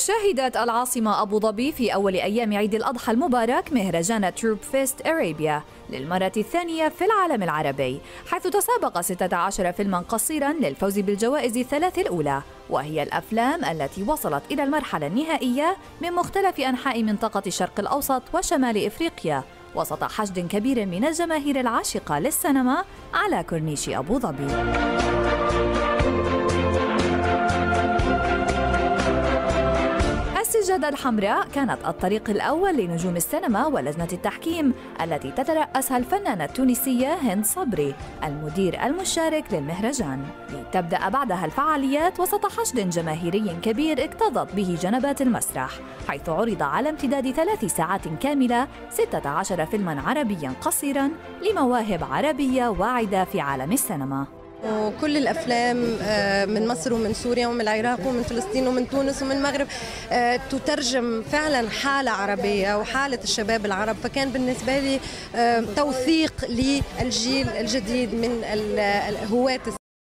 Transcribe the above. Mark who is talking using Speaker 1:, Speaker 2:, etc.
Speaker 1: شهدت العاصمة أبو ظبي في أول أيام عيد الأضحى المبارك مهرجان تروب فيست أرابيا للمرة الثانية في العالم العربي حيث تسابق 16 فيلما قصيرا للفوز بالجوائز الثلاث الأولى وهي الأفلام التي وصلت إلى المرحلة النهائية من مختلف أنحاء منطقة الشرق الأوسط وشمال إفريقيا وسط حشد كبير من الجماهير العاشقة للسينما على كورنيش أبو ظبي. السجادة الحمراء كانت الطريق الأول لنجوم السينما ولجنة التحكيم التي تترأسها الفنانة التونسية هند صبري المدير المشارك للمهرجان. لتبدأ بعدها الفعاليات وسط حشد جماهيري كبير اكتظت به جنبات المسرح حيث عرض على امتداد ثلاث ساعات كاملة 16 فيلما عربيا قصيرا لمواهب عربية واعدة في عالم السينما.
Speaker 2: وكل الأفلام آه، من مصر ومن سوريا ومن العراق ومن فلسطين ومن تونس ومن المغرب آه، تترجم فعلا حالة عربية وحاله الشباب العرب. فكان بالنسبة لي آه، توثيق للجيل الجديد من هواة